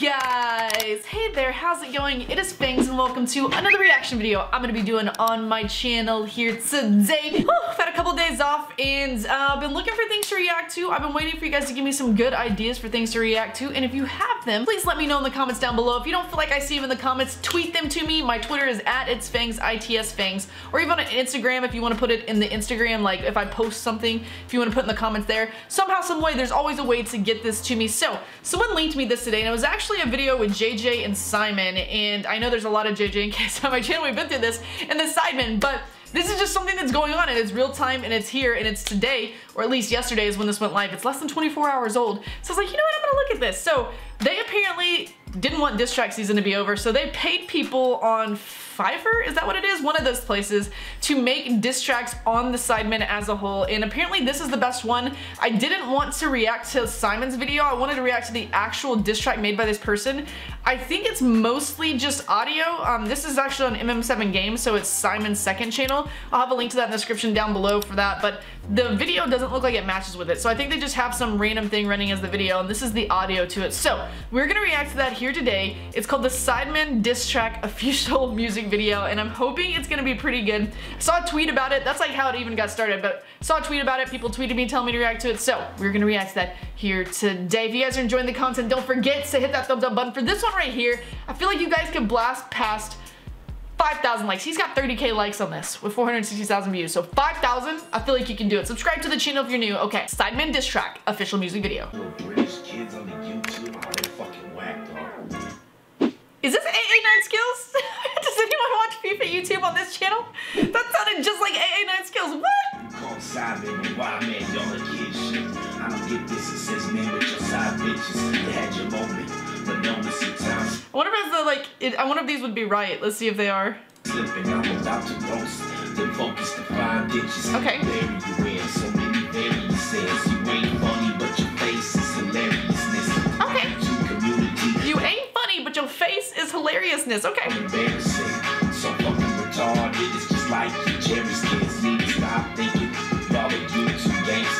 guys? There, how's it going? It is Fangs and welcome to another reaction video I'm gonna be doing on my channel here today. Oh, I've had a couple days off and uh, I've been looking for things to react to. I've been waiting for you guys to give me some good ideas for things to react to and if you have them, please let me know in the comments down below. If you don't feel like I see them in the comments, tweet them to me. My Twitter is at its fangs, ITS fangs, or even on Instagram if you want to put it in the Instagram, like if I post something, if you want to put in the comments there. Somehow, some way, there's always a way to get this to me. So, someone linked me this today and it was actually a video with JJ and Simon and I know there's a lot of JJ on my channel, we've been through this, and the Sidemen, but this is just something that's going on and it's real time and it's here and it's today, or at least yesterday is when this went live. It's less than 24 hours old. So I was like, you know what, I'm gonna look at this. So they apparently didn't want diss track season to be over, so they paid people on Fiverr, is that what it is? One of those places to make diss tracks on the Sidemen as a whole, and apparently this is the best one. I didn't want to react to Simon's video, I wanted to react to the actual diss track made by this person. I think it's mostly just audio. Um, this is actually on MM7 Games, so it's Simon's second channel. I'll have a link to that in the description down below for that, but the video doesn't look like it matches with it, so I think they just have some random thing running as the video, and this is the audio to it. So, we're gonna react to that here today. It's called the Sidemen Diss Track Official Music Video, and I'm hoping it's gonna be pretty good. I saw a tweet about it, that's like how it even got started, but saw a tweet about it, people tweeted me telling me to react to it, so we're gonna react to that here today. If you guys are enjoying the content, don't forget to hit that thumbs up button for this one right here. I feel like you guys can blast past 5,000 likes. He's got 30k likes on this with 460,000 views. So 5,000, I feel like you can do it. Subscribe to the channel if you're new. Okay, Sidemen Diss Track, official music video. Is this AA9skillz? Does anyone watch FIFA YouTube on this channel? That sounded just like AA9skillz. What? I don't get this, it says man with your side bitches. You had your moment, but don't miss your time. I wonder if the like, it, I wonder if these would be right. Let's see if they are. Slipping, I'm about to roast. Then focus to five ditches. Okay. Bury you in so many variances. You ain't funny, but your face is hilariousness. Okay. You ain't funny, but your face is hilariousness. Okay. Embarrassing. So fucking retarded. It's just like your need to stop thinking. Y'all are YouTube gangsters.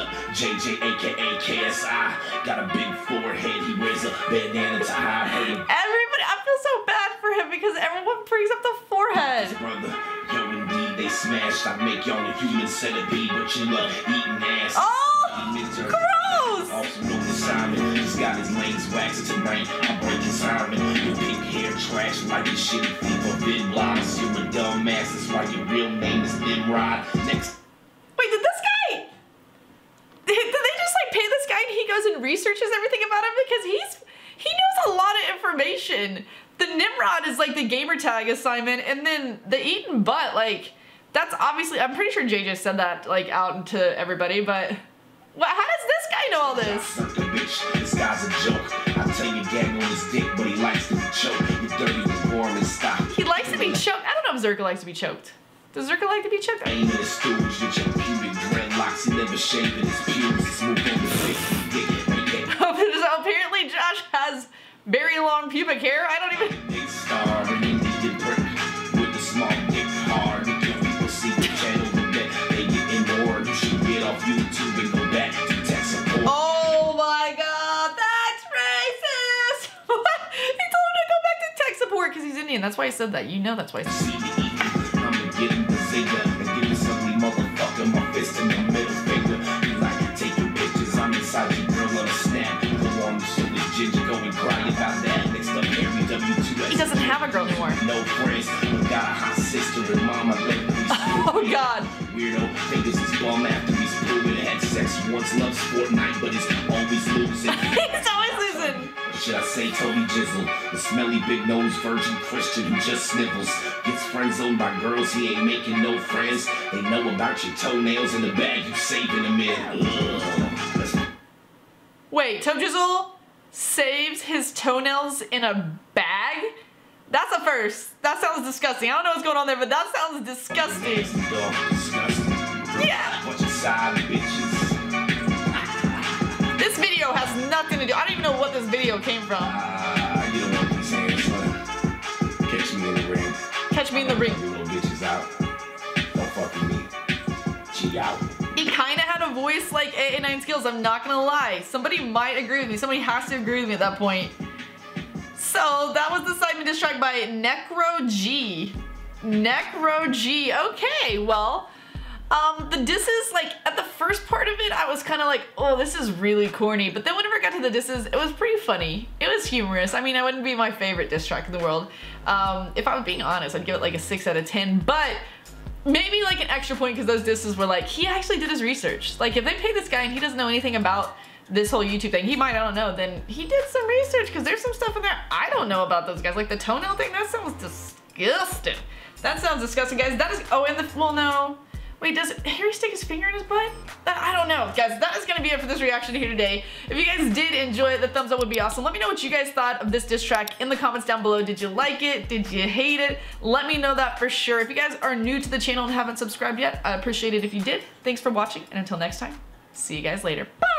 JJ aka KSI. Got a big forehead, he wears a bandana to hide hurting Everybody, I feel so bad for him because everyone brings up the forehead. brother. Yo, indeed, they smashed. I make y'all a human centipede, but you love eating ass. Oh, MiniMinter. gross. Also known as Simon. He's got his lanes waxed tonight. I'm breaking Simon. Your pink hair trash like your shitty fever. Big lies. You're a dumb ass. That's why your real name is Nimrod. Next. Wait, did this guy? Did did they just like pay this guy and he goes and researches everything about him because he's he knows a lot of information. The Nimrod is like the gamer tag assignment, and then the eaten butt like that's obviously I'm pretty sure JJ said that like out to everybody, but what? How does this guy know all this? Bitch. This guy's a joke. I tell you, gang on his dick, but he likes to be choked. You're dirty boring stop. He likes to be choked. I don't know if Zerkaa likes to be choked. Does Zerkaa like to be choked? Aim in his stooge with your pubic dreadlocks. He never shaving his pubes. It's moved on the big long pubic hair. I don't even. Vikkstar and you need to brick with the small dick hard. If your people see the channel with that, they get ignored. You should get off YouTube and go back to tech support. Oh my god, that's racist! he told him to go back to tech support because he's Indian. That's why he said that. You know that's why. He said See girl anymore. No friends, but got a hot sister and mama let me Oh god. Weirdo, fingers his bum after he's proven had sex once, loves Fortnite, but is always losing. He's always losing. Should I say Toby Jizzle, the smelly big nose virgin Christian who just snivels. Gets friend zoned by girls, he ain't making no friends. They know about your toenails in the bag you saving them in. Ugh. Wait, Toby Jizzle saves his toenails in a bag? That's a first. That sounds disgusting. I don't know what's going on there, but that sounds disgusting. Nasty dog, disgusting. Yeah. Bunch of side bitches. This video has nothing to do. I don't even know what this video came from. Ah, you don't want these hands, son. Catch me in the ring. Catch me in the ring. Little bitches out. Don't fuck me. G out. He kind of had a voice like AA9skillz, I'm not gonna lie. Somebody might agree with me. Somebody has to agree with me at that point. So that was the Simon diss track by Nekro G. Nekro G. Okay, well, um, the disses, like at the first part of it, I was kind of like, oh, this is really corny. But then whenever I got to the disses, it was pretty funny. It was humorous. I mean, I wouldn't be my favorite diss track in the world. Um, if I was being honest, I'd give it like a six out of 10. But maybe like an extra point because those disses were like, he actually did his research. Like if they pay this guy and he doesn't know anything about this whole YouTube thing, he might, I don't know, then he did some research because there's some stuff in there I don't know about those guys. Like the toenail thing, that sounds disgusting. That sounds disgusting, guys. That is, oh, and the, well, no. Wait, does Harry stick his finger in his butt? That, I don't know. Guys, that is going to be it for this reaction here today. If you guys did enjoy it, the thumbs up would be awesome. Let me know what you guys thought of this diss track in the comments down below. Did you like it? Did you hate it? Let me know that for sure. If you guys are new to the channel and haven't subscribed yet, I appreciate it if you did. Thanks for watching, and until next time, see you guys later. Bye!